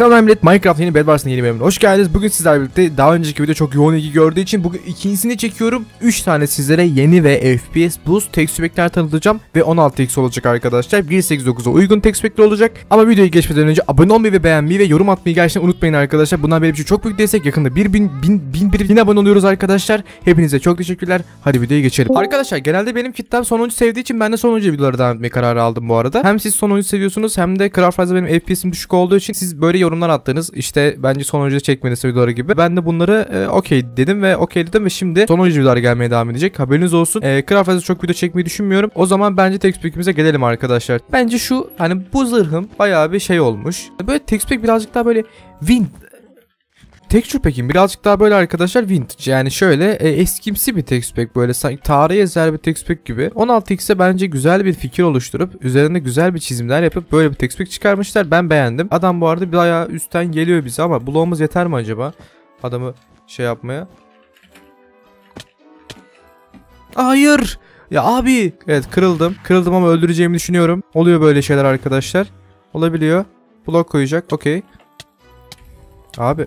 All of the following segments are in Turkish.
Selam millet Minecraft yeni Bedwars'ın yeni bölümüne hoş geldiniz. Bugün sizlerle birlikte daha önceki video çok yoğun ilgi gördüğü için bugün ikincisini çekiyorum. 3 tane sizlere yeni ve FPS boost texture tanıtacağım ve 16x olacak arkadaşlar. 1.8.9'a uygun texture olacak. Ama videoyu geçmeden önce abone olmayı ve beğenmeyi ve yorum atmayı gerçekten unutmayın arkadaşlar. Bunlar benim için çok büyük destek. Yakında 1000 bin, bin, bin, bin, bin abone oluyoruz arkadaşlar. Hepinize çok teşekkürler. Hadi videoya geçelim. Arkadaşlar genelde benim kitlem sonuncu sevdiği için ben de sonuncu videoları devam etmeye kararı aldım bu arada. Hem siz sonuncu seviyorsunuz hem de Craft benim FPS'im düşük olduğu için siz böyle yorumlar attınız. İşte bence sonuncu çekmeniz videoları gibi. Ben de bunları e, okey dedim ve okey dedim ve şimdi sonuncu videolar gelmeye devam edecek. Haberiniz olsun. E, Craft Rise'da çok video çekmeyi düşünmüyorum. O zaman bence textpack'imize gelelim arkadaşlar. Bence şu hani bu zırhım bayağı bir şey olmuş. Böyle textpack birazcık daha böyle wind Texture Pack'in birazcık daha böyle arkadaşlar vintage yani şöyle e, eskimsi bir texture pack böyle sanki tarihe ezer bir texture pack gibi. 16x'e bence güzel bir fikir oluşturup üzerinde güzel bir çizimler yapıp böyle bir texture pack çıkarmışlar. Ben beğendim. Adam bu arada bayağı üstten geliyor bize ama bloğumuz yeter mi acaba? Adamı şey yapmaya. Hayır. Ya abi. Evet kırıldım. Kırıldım ama öldüreceğimi düşünüyorum. Oluyor böyle şeyler arkadaşlar. Olabiliyor. Blok koyacak. Okey. Abi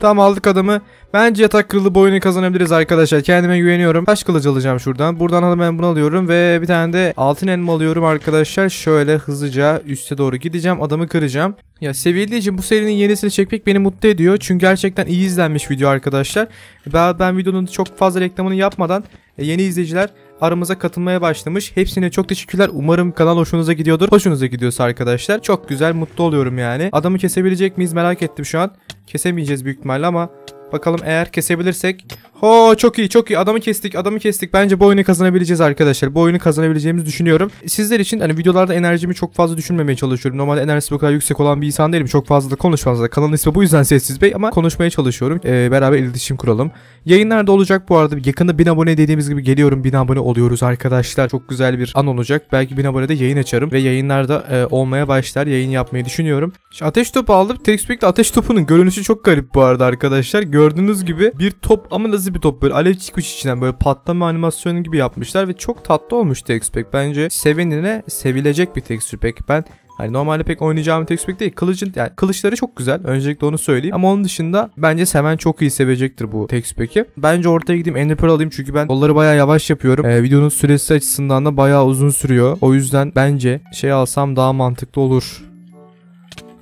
Tamam aldık adamı. Bence yatak kırılı bu oyunu kazanabiliriz arkadaşlar. Kendime güveniyorum. Taş kılıç alacağım şuradan. Buradan hemen bunu alıyorum ve bir tane de altın elma alıyorum arkadaşlar. Şöyle hızlıca üste doğru gideceğim. Adamı kıracağım. Ya seviyeli için bu serinin yenisini çekmek beni mutlu ediyor. Çünkü gerçekten iyi izlenmiş video arkadaşlar. Ben, ben videonun çok fazla reklamını yapmadan e, yeni izleyiciler aramıza katılmaya başlamış. Hepsine çok teşekkürler. Umarım kanal hoşunuza gidiyordur. Hoşunuza gidiyorsa arkadaşlar. Çok güzel mutlu oluyorum yani. Adamı kesebilecek miyiz merak ettim şu an. Kesemeyeceğiz büyük ihtimalle ama Bakalım eğer kesebilirsek. Ho çok iyi çok iyi adamı kestik adamı kestik. Bence bu oyunu kazanabileceğiz arkadaşlar. Bu oyunu kazanabileceğimizi düşünüyorum. Sizler için hani videolarda enerjimi çok fazla düşünmemeye çalışıyorum. Normalde enerjisi bu kadar yüksek olan bir insan değilim. Çok fazla da konuşmam da. Kanalın ismi bu yüzden Sessiz Bey ama konuşmaya çalışıyorum. Ee, beraber iletişim kuralım. Yayınlarda olacak bu arada. Yakında 1000 abone dediğimiz gibi geliyorum. 1000 abone oluyoruz arkadaşlar. Çok güzel bir an olacak. Belki 1000 abonede yayın açarım ve yayınlarda e, olmaya başlar. Yayın yapmayı düşünüyorum. Şu ateş topu aldım. Textbook'ta ateş topunun görünüşü çok garip bu arada arkadaşlar. Gördüğünüz gibi bir top ama nasıl bir top böyle alev çıkmış içinden böyle patlama animasyonu gibi yapmışlar ve çok tatlı olmuş texture pack. Bence sevenine sevilecek bir texture pack. Ben Hani normalde pek oynayacağım texture pack değil. Kılıcın yani kılıçları çok güzel. Öncelikle onu söyleyeyim. Ama onun dışında bence seven çok iyi sevecektir bu texture pack'i. Bence ortaya gideyim Ender Pearl alayım çünkü ben kolları bayağı yavaş yapıyorum. Ee, videonun süresi açısından da bayağı uzun sürüyor. O yüzden bence şey alsam daha mantıklı olur.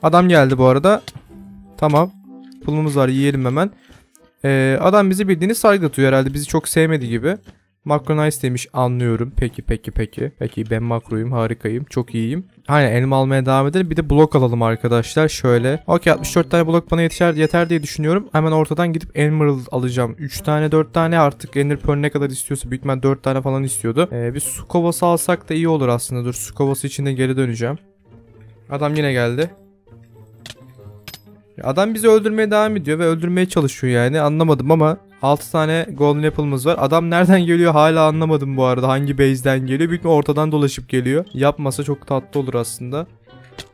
Adam geldi bu arada. Tamam. Pulumuz var yiyelim hemen. Ee, adam bizi bildiğiniz sargılatıyor herhalde. Bizi çok sevmedi gibi. Makro nice demiş anlıyorum. Peki peki peki. Peki ben makroyum harikayım. Çok iyiyim. Aynen elma almaya devam edelim. Bir de blok alalım arkadaşlar. Şöyle. Okey 64 tane blok bana yeter, yeter diye düşünüyorum. Hemen ortadan gidip emerald alacağım. 3 tane 4 tane artık ender pearl ne kadar istiyorsa büyük ihtimal 4 tane falan istiyordu. Ee, bir su kovası alsak da iyi olur aslında. Dur su kovası içinde geri döneceğim. Adam yine geldi. Adam bizi öldürmeye devam ediyor ve öldürmeye çalışıyor yani anlamadım ama 6 tane golden apple'ımız var. Adam nereden geliyor hala anlamadım bu arada hangi base'den geliyor. Büyük ortadan dolaşıp geliyor. Yapmasa çok tatlı olur aslında.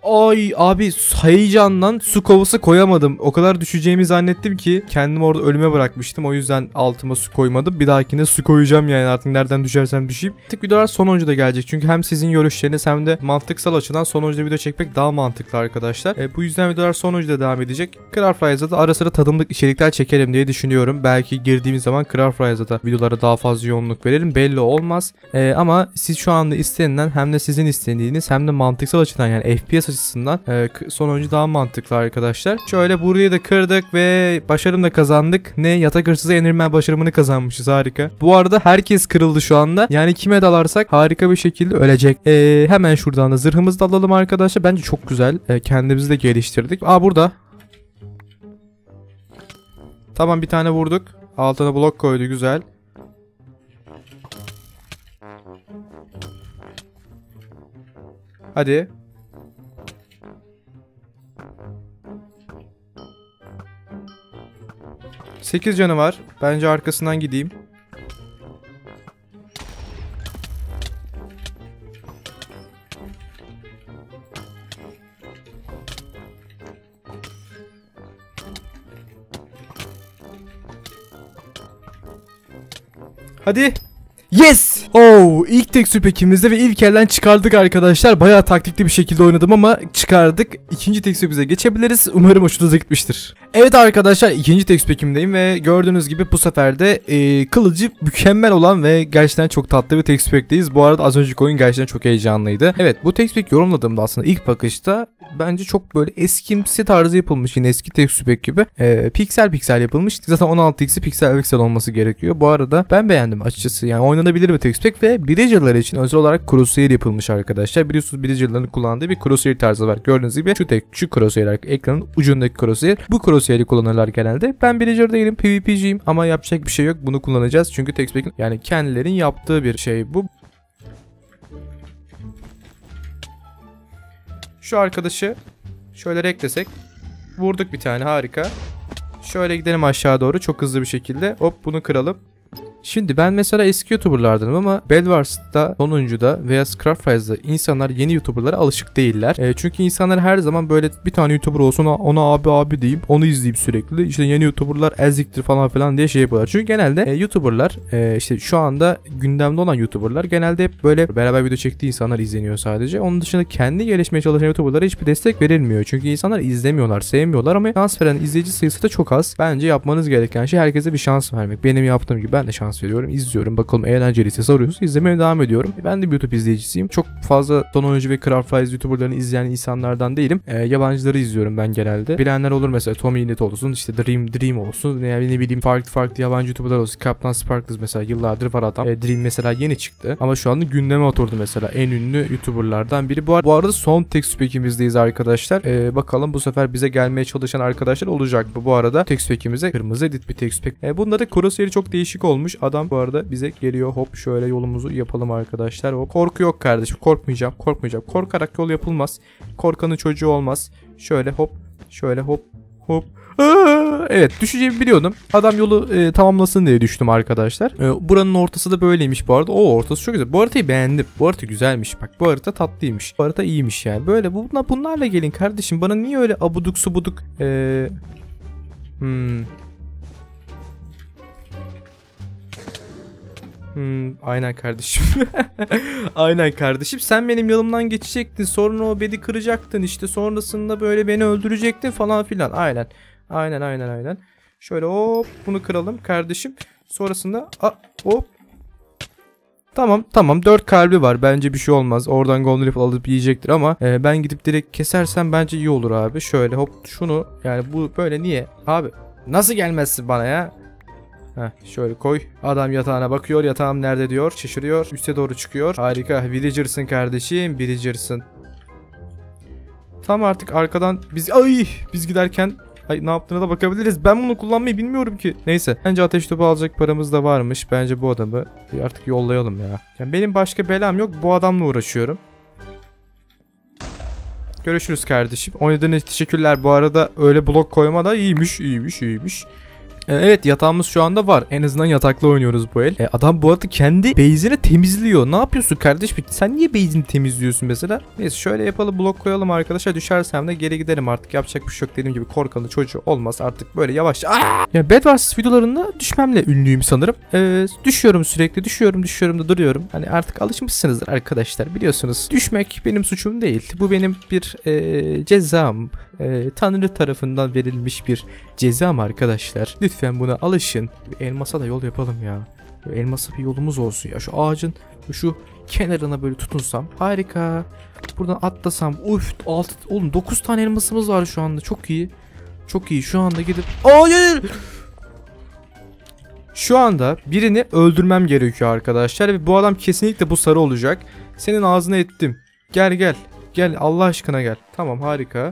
Ay abi heyecandan su kovası koyamadım. O kadar düşeceğimi zannettim ki kendimi orada ölüme bırakmıştım. O yüzden altıma su koymadım. Bir dahakine su koyacağım yani artık nereden düşersem düşeyim. Tık videolar sonuncu da gelecek. Çünkü hem sizin görüşleriniz hem de mantıksal açıdan sonuncuda video çekmek daha mantıklı arkadaşlar. E, bu yüzden videolar sonuncuda devam edecek. Craft Rise'da da ara sıra tadımlık içerikler çekerim diye düşünüyorum. Belki girdiğimiz zaman Craft Rise'da da videolara daha fazla yoğunluk verelim. Belli olmaz. E, ama siz şu anda istenilen hem de sizin istediğiniz hem de mantıksal açıdan yani FPS açısından e, sonuncu daha mantıklı arkadaşlar. Şöyle burayı da kırdık ve başarım da kazandık. Ne yatak hırsızı enirmen başarımını kazanmışız harika. Bu arada herkes kırıldı şu anda. Yani kime dalarsak harika bir şekilde ölecek. E, hemen şuradan da zırhımızı da alalım arkadaşlar. Bence çok güzel. E, kendimizi de geliştirdik. Aa burada. Tamam bir tane vurduk. Altına blok koydu güzel. Hadi. 8 canı var. Bence arkasından gideyim. Hadi. Yes! Oh ilk tekstür pekimizde ve ilk elden çıkardık arkadaşlar. Bayağı taktikli bir şekilde oynadım ama çıkardık. İkinci tekstür bize geçebiliriz. Umarım hoşunuza gitmiştir. Evet arkadaşlar ikinci tekstür pekimdeyim ve gördüğünüz gibi bu sefer de e, kılıcı mükemmel olan ve gerçekten çok tatlı bir tekstür pekteyiz. Bu arada az önceki oyun gerçekten çok heyecanlıydı. Evet bu tekstür pek yorumladığımda aslında ilk bakışta bence çok böyle eskimsi tarzı yapılmış yine eski tekstür pek gibi. E, piksel piksel yapılmış. Zaten 16x'i piksel piksel olması gerekiyor. Bu arada ben beğendim açıkçası. Yani oynanabilir bir tekstür pek ve Villager'lar için özel olarak crosshair yapılmış arkadaşlar. Biliyorsunuz Villager'ların kullandığı bir crosshair tarzı var. Gördüğünüz gibi şu tek şu crosshair ekranın ucundaki crosshair. Bu crosshair'i kullanırlar genelde. Ben Villager değilim PvP'ciyim ama yapacak bir şey yok. Bunu kullanacağız. Çünkü tekstür yani kendilerinin yaptığı bir şey bu. Şu arkadaşı şöyle eklesek. Vurduk bir tane harika. Şöyle gidelim aşağı doğru çok hızlı bir şekilde. Hop bunu kıralım. Şimdi ben mesela eski YouTuber'lardanım ama Bedwars'ta, Sonuncu'da veya Scrapfires'da insanlar yeni YouTuber'lara alışık değiller. E, çünkü insanlar her zaman böyle bir tane YouTuber olsun ona, abi abi diyeyim onu izleyip sürekli işte yeni YouTuber'lar eziktir falan filan diye şey yapıyorlar. Çünkü genelde e, YouTuber'lar e, işte şu anda gündemde olan YouTuber'lar genelde hep böyle beraber video çektiği insanlar izleniyor sadece. Onun dışında kendi gelişmeye çalışan YouTuber'lara hiçbir destek verilmiyor. Çünkü insanlar izlemiyorlar, sevmiyorlar ama şans izleyici sayısı da çok az. Bence yapmanız gereken şey herkese bir şans vermek. Benim yaptığım gibi ben de şans veriyorum. izliyorum. Bakalım eğlenceliyse soruyorsunuz. İzlemeye devam ediyorum. Ben de bir YouTube izleyicisiyim. Çok fazla Don Oyuncu ve Craft Fries YouTuber'larını izleyen insanlardan değilim. E, yabancıları izliyorum ben genelde. Bilenler olur mesela Tommy Inlet olsun, işte Dream Dream olsun. Ne, ne bileyim farklı farklı yabancı YouTuber'lar olsun. Captain Sparklez mesela yıllardır var adam. E, Dream mesela yeni çıktı. Ama şu anda gündeme oturdu mesela. En ünlü YouTuber'lardan biri. Bu, ar- bu arada son tek spekimizdeyiz arkadaşlar. E, bakalım bu sefer bize gelmeye çalışan arkadaşlar olacak mı? Bu arada tek spekimize kırmızı edit bir tek spek. E, bunları crosshair'i çok değişik olmuş. Adam bu arada bize geliyor. Hop şöyle yolumuzu yapalım arkadaşlar. O korku yok kardeşim. Korkmayacağım. Korkmayacağım. Korkarak yol yapılmaz. Korkanın çocuğu olmaz. Şöyle hop. Şöyle hop. Hop. Evet düşeceğimi biliyordum. Adam yolu e, tamamlasın diye düştüm arkadaşlar. E, buranın ortası da böyleymiş bu arada. O ortası çok güzel. Bu haritayı beğendim. Bu harita güzelmiş. Bak bu harita tatlıymış. Bu harita iyiymiş yani. Böyle bunlar, bunlarla gelin kardeşim. Bana niye öyle abuduk subuduk e, hmm, Hmm, aynen kardeşim. aynen kardeşim. Sen benim yolumdan geçecektin. Sonra o beni kıracaktın. işte sonrasında böyle beni öldürecektin falan filan. Aynen. Aynen aynen aynen. Şöyle hop bunu kıralım kardeşim. Sonrasında a, hop. Tamam tamam 4 kalbi var bence bir şey olmaz oradan golden apple alıp yiyecektir ama e, ben gidip direkt kesersem bence iyi olur abi şöyle hop şunu yani bu böyle niye abi nasıl gelmezsin bana ya Heh, şöyle koy. Adam yatağına bakıyor. Yatağım nerede diyor. Şaşırıyor. Üste doğru çıkıyor. Harika. Villager'sın kardeşim. Villager'sın. Tam artık arkadan biz ay biz giderken ay ne yaptığına da bakabiliriz. Ben bunu kullanmayı bilmiyorum ki. Neyse. Bence ateş topu alacak paramız da varmış. Bence bu adamı artık yollayalım ya. Yani benim başka belam yok. Bu adamla uğraşıyorum. Görüşürüz kardeşim. Oynadığınız teşekkürler. Bu arada öyle blok koyma da iyiymiş, iyiymiş, iyiymiş. E, Evet yatağımız şu anda var. En azından yatakla oynuyoruz bu el. E, adam bu arada kendi base'ini temizliyor. Ne yapıyorsun kardeş? Sen niye base'ini temizliyorsun mesela? Neyse şöyle yapalım blok koyalım arkadaşlar. Düşersem de geri giderim artık. Yapacak bir şey yok. Dediğim gibi korkanın çocuğu olmaz artık böyle yavaş. Aa! Ya Bed Wars videolarında düşmemle ünlüyüm sanırım. E, düşüyorum sürekli. Düşüyorum düşüyorum da duruyorum. Hani artık alışmışsınızdır arkadaşlar. Biliyorsunuz düşmek benim suçum değil. Bu benim bir e, cezam. E, Tanrı tarafından verilmiş bir cezam arkadaşlar. Lütfen buna alışın. Elmasa da yol yapalım ya. Elmasa bir yolumuz olsun ya. Şu ağacın şu kenarına böyle tutunsam. Harika. Buradan atlasam. Uf alt oğlum 9 tane elmasımız var şu anda. Çok iyi. Çok iyi. Şu anda gidip Hayır. Şu anda birini öldürmem gerekiyor arkadaşlar ve bu adam kesinlikle bu sarı olacak. Senin ağzına ettim. Gel gel. Gel Allah aşkına gel. Tamam harika.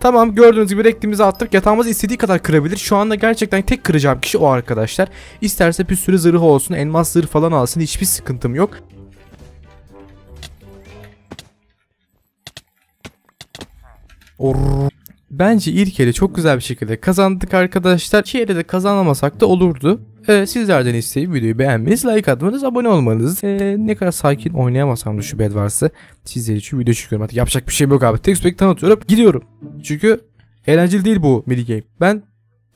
Tamam gördüğünüz gibi rektimizi attık. Yatağımız istediği kadar kırabilir. Şu anda gerçekten tek kıracağım kişi o arkadaşlar. İsterse bir sürü zırhı olsun. Elmas zırh falan alsın. Hiçbir sıkıntım yok. Or- Bence ilk eli çok güzel bir şekilde kazandık arkadaşlar. İki de kazanamasak da olurdu. Ee, sizlerden isteğim videoyu beğenmeniz, like atmanız, abone olmanız. Ee, ne kadar sakin oynayamasam da şu bed varsa sizler için video çıkıyorum. Artık yapacak bir şey yok abi. Tek sürekli tanıtıyorum. Gidiyorum. Çünkü eğlenceli değil bu mini game. Ben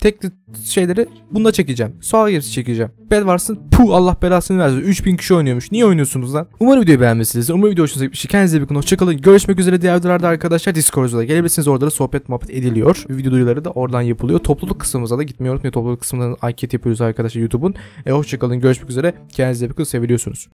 tekli şeyleri bunda çekeceğim. Soğa gerisi çekeceğim. Bel varsın. Puh Allah belasını versin. 3000 kişi oynuyormuş. Niye oynuyorsunuz lan? Umarım videoyu beğenmişsinizdir. Umarım video hoşunuza gitmiştir. Kendinize bakın. Hoşçakalın. Görüşmek üzere diğer videolarda arkadaşlar. Discord'da da gelebilirsiniz. Orada da sohbet muhabbet ediliyor. Video duyuları da oradan yapılıyor. Topluluk kısmımıza da gitmeyi unutmayın. Topluluk kısmından anket yapıyoruz arkadaşlar YouTube'un. E, hoşçakalın. Görüşmek üzere. Kendinize bakın. Seviliyorsunuz.